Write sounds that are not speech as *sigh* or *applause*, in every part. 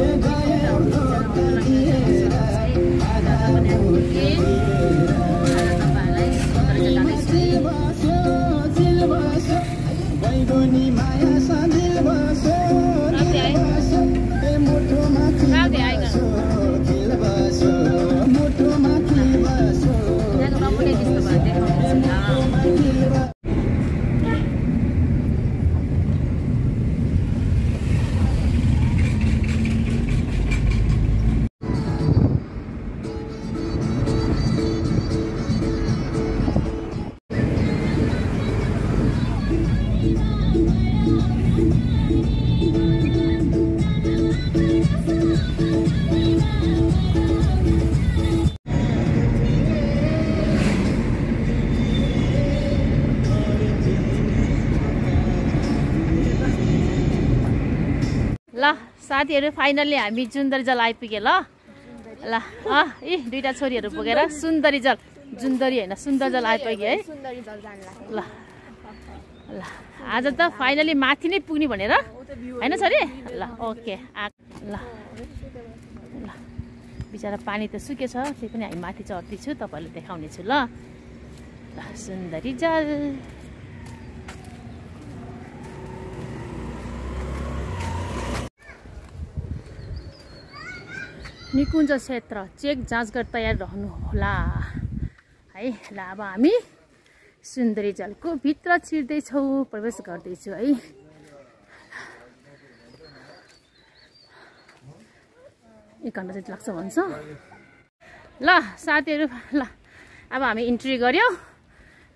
And I am. ल साथीहरू finally हामी जुन्दरी जल आइपुग्यो ल। ल अँ इ दुइटा छोरीहरू पुगेर सुन्दरी जल जुन्दरी होइन सुन्दर जल आइपुग्यो है। ल ल आज त फाइनली माथि नै पुग्ने भनेर होइन छोरी? ल ओके ल ल। बिचरा पानी त सुकेछ त्यही पनि हामी माथि चढ्दैछु तपाईँहरूले देखाउने छु ल। ल सुन्दरी जल। निकुञ्ज क्षेत्र। चेक जाँच गरेर तयार रहनुहोला। है ल अब हामी सुन्दरी जलको भित्र छिर्दैछौँ। प्रवेश गर्दैछु है। एक घन्टा चाहिँ लाग्छ भन्छ। ल साथीहरू ल अब हामी इन्ट्री गऱ्यौँ।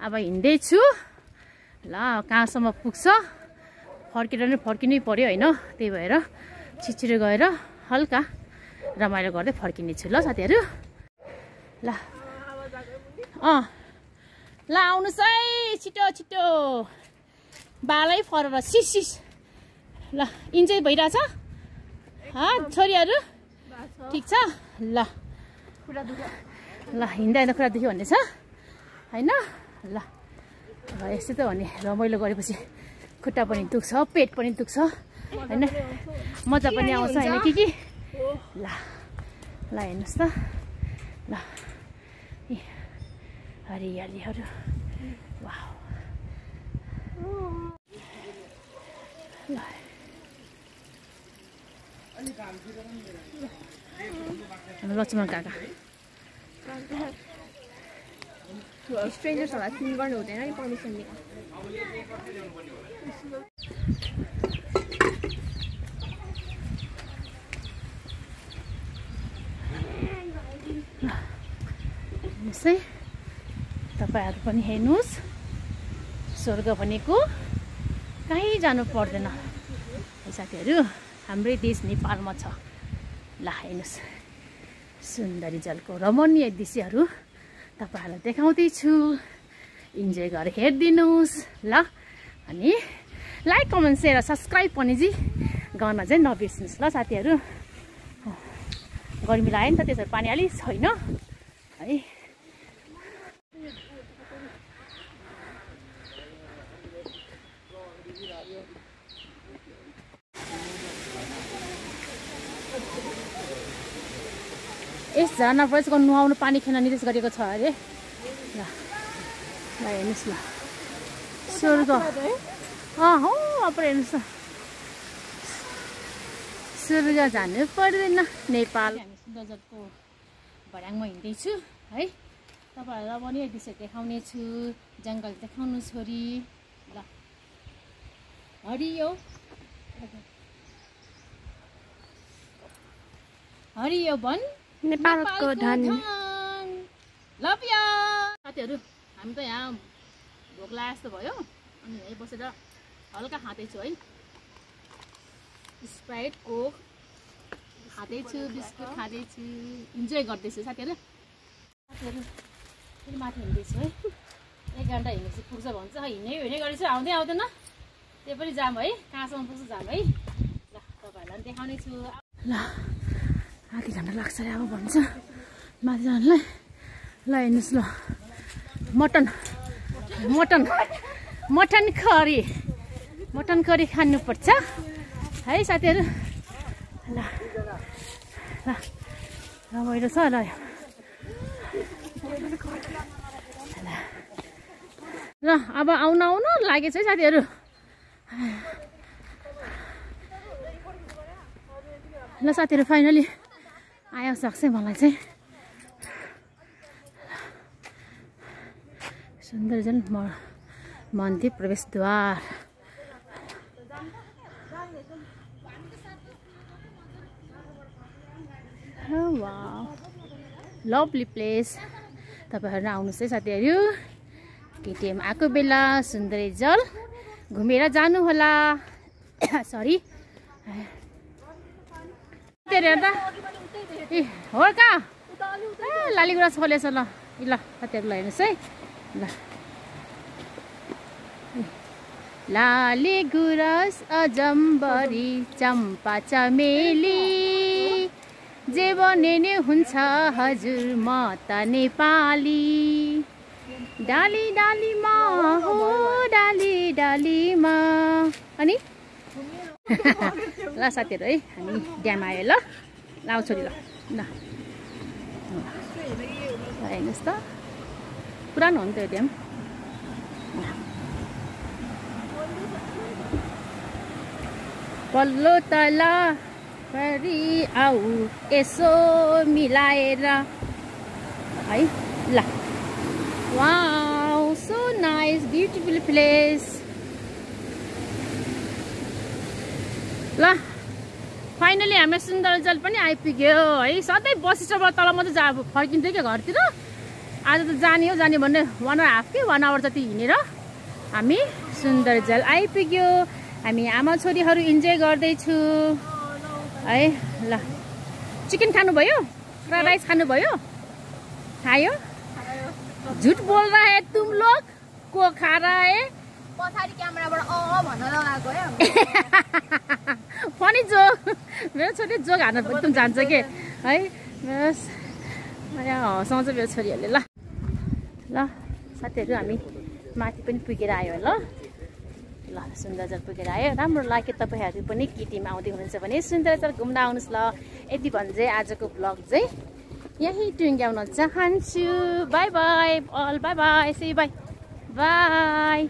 अब हिँड्दैछु। ल कहाँसम्म पुग्छ? फर्केर नै फर्किनै पऱ्यो होइन? त्यही भएर छिचिरो गएर हल्का रमाइलो गर्दै फर्किने छु ल साथीहरू। ल। अँ। ल आउनुहोस् है छिटो छिटो। बालै फरेर। सिस ल इन्जोय भइरहेछ? छोरीहरू? ठिक छ? ल। ल हिँड्दा हिँड्दा कुरा दुख्यो भन्ने छ? होइन? ल। यस्तै त हो नि रमाइलो गरेपछि खुट्टा पनि दुख्छ पेट पनि दुख्छ। होइन? मजा पनि आउँछ होइन? कि कि? ल ल हेर्नुहोस् त ल ए हरियालीहरू वा लक्ष्मण काका स्ट्रेन्जर्सहरूलाई सिन गर्नु हुँदैन नि पर्मिसन लिएर हेर्नुहोस् है। तपाईँहरू पनि हेर्नुहोस्। स्वर्ग भनेको कहीँ जानु पर्दैन। साथीहरू हाम्रै देश नेपालमा छ। ल हेर्नुहोस्। सुन्दरी जलको रमणीय दृश्यहरू तपाईँहरूलाई देखाउँदैछु। इन्जोय गरेर हेरिदिनुहोस्। ल अनि लाइक कमेन्ट सेयर सब्सक्राइब पनि जी गर्न चाहिँ नबिर्सिनुहोस्। ल साथीहरू। गर्मी लाग्यो नि त त्यसरी पानी अलिक छैन। है। यस झरना बसेको नुहाउनु पानी खेल्न निर्देश गरेको छ अरे। ल ल हेर्नुहोस् ल। स्वर्ग अँ हो अब हेर्नुहोस् न स्वर्ग जानु पर्दैन नेपाल। हामी सुन्दरजलको भर्याङमा हिँड्दैछु है। तपाईँहरूलाई पनि दृश्य देखाउने छु जङ्गल देखाउनु छोरी। ल। हरियो हरियो वन नेपालको धन। साथीहरू हामी त यहाँ भोक लागेको जस्तो भयो। अनि यहीँ बसेर हल्का खाँदैछु है। स्प्राइट कोक खाँदैछु बिस्कुट खाँदैछु इन्जोय गर्दैछु साथीहरू। साथीहरू फेरि माथि हिँड्दैछु है। एक घन्टा हिँडेपछि पुग्छ भन्छ। हिँड्नै हिँड्नै गरेपछि आउँदै आउँदैन। त्यो पनि जाम है। कहाँसम्म पुग्छ जाम है? ल तपाईँहरूलाई पनि देखाउने छु ल आधी घन्टा लाग्छ अरे अब भन्छ। माथि जानलाई। ल हेर्नुहोस् ल। Mutton. Mutton. Mutton curry mutton curry खानुपर्छ। है साथीहरू? ल। ल। रमाइलो छ ल। ल। अब आउनु आउनु लागेछ है साथीहरू। ल साथीहरू फाइनली आयो सक्छ मलाई चाहिँ। सुन्दरजन म मन्दिर प्रवेशद्वार। लभली प्लेस तपाईँहरू आउनुहोस् है साथीहरू। केटिएम आएको बेला सुन्दरी जल घुमेर जानुहोला। *coughs* सरी *coughs* हेर्दा ए हो कहाँ ए लालीगुडा छोलेछ ल ल। साथीहरू ल हेर्नुहोस् है। ल। लाली गुरस अजम्बरी चम्पा चमेली। जे बने नै हुन्छ हजुर म त नेपाली। डाली डालीमा हो डाली डालीमा अनि? *laughs* ल साथीहरू है हामी ड्याम आयो ल। ल आऊ छोरी ल हेर्नुहोस् त पुरानो हो नि त यो ड्याम पल्लो तल फेरि आऊ यसो मिलाएर है ल wow so nice beautiful place ल फाइनली हाम्रो सुन्दर जल पनि आइपुग्यो है। सधैँ बसिसबाट तल मात्रै जा फर्किन्थ्यो क्या घरतिर। आज त जाने हो जाने भन्ने वान आवर हाफ कि वान आवर जति हिँडेर हामी सुन्दर जल आइपुग्यो। हामी आमा छोरीहरू इन्जोय गर्दैछु। है ल। चिकन खानुभयो? फ्राइड राइस खानुभयो? खायो? झुट बोल रहा है तुम लोग को खा रहा है? पछाडि क्यामेराबाट अँ भन्न लगाएको है। *laughs* मेरो छोरी जोक हान्न एकदम जान्छ के? है मेरो हँसाउँछ मेरो छोरीहरूले ल। ल साथीहरू हामी माथि पनि पुगेर आयो ल। ल सुन्दरजल पुगेर आयो। राम्रो लाग्यो तपाईँहरू पनि केटीमा आउँदै हुनुहुन्छ भने। सुन्दरजल घुम्न आउनुहोस् ल। यति चाहिँ आजको ब्लग चाहिँ यहीँ टुङ्ग्याउन चाहन्छु। Bye bye all bye bye see bye bye